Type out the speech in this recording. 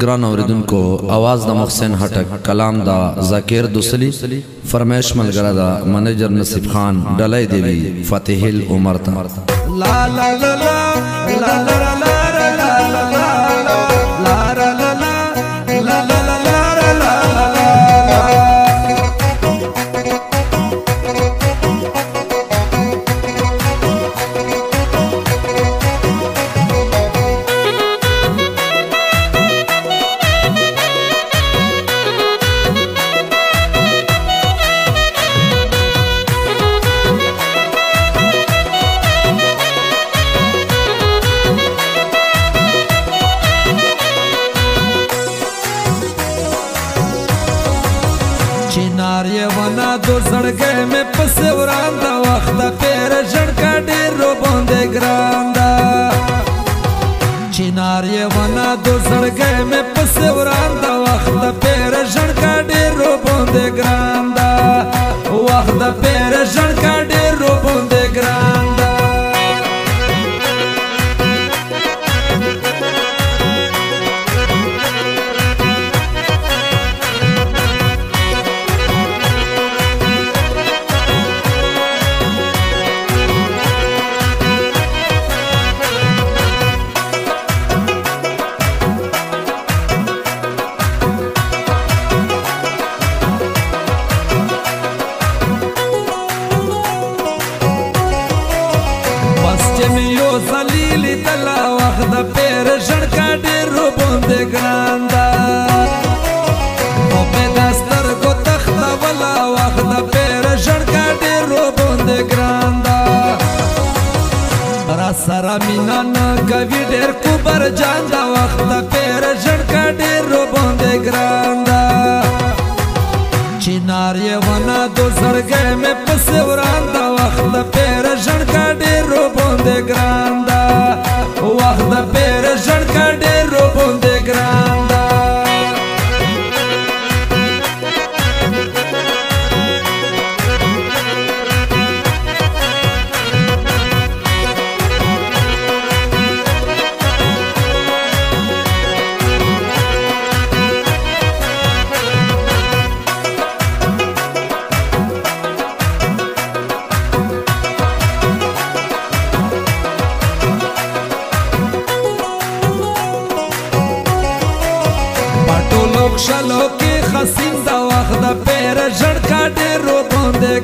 ګران اوریدونکو आवाज د محسن هټک کلام دا ذکر دوسلی فرمایش ملګرا دا منیجر نصیب خان ډلای دیوی فاتح العمر تا لا لا لا لا لا چنار یې ونا دور زړګې مې پس وران دا وخت پیر ژړکا ډېر رو باندې ګران دا چنار یې ونا دور زړګې مې پس وران دا وخت پیر ژړکا ډېر رو باندې ګران دا وخت پیر مې یو ځلې لیدله وخت د پیر ژړکه ډېر ربوندې ګران ده مې د سترګو تختوله وخت د پیر ژړکه ډېر ربوندې ګران ده را سره مینه نه کوي ډېر کوبر جان ده وخت د پیر ژړکه ډېر ربوندې ګران ده چنار یې ونه دو زړګی مې پسې وران ده وخت د پیر شلو کې خسین دا وخت د پیر ژړ کډه رو باندې